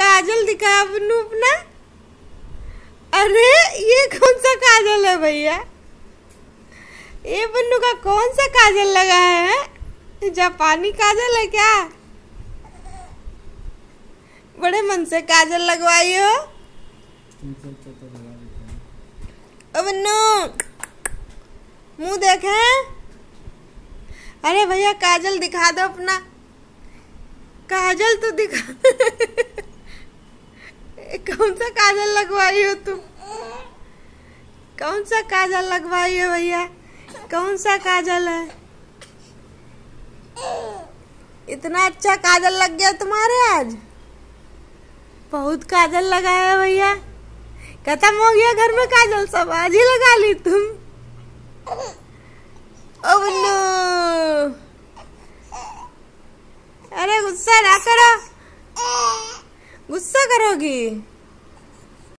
काजल दिखा अपनू अपना। अरे, ये कौन सा काजल है भैया? ये बन्नू का कौन सा काजल लगा है? जापानी काजल है क्या? बड़े मन से काजल लगवाई हो। बन्नू, मुँह देखे अरे भैया, काजल दिखा दो अपना। काजल तो दिखा कौन सा काजल लगवाई हो तुम? कौन सा काजल लगवाई हो भैया? कौन सा काजल है? इतना अच्छा काजल लग गया तुम्हारे आज? बहुत काजल लगाया भैया। खत्म हो गया घर में काजल सब, आज ही लगा ली तुम। ओ अरे गुस्सा ना करो। गुस्सा करोगी?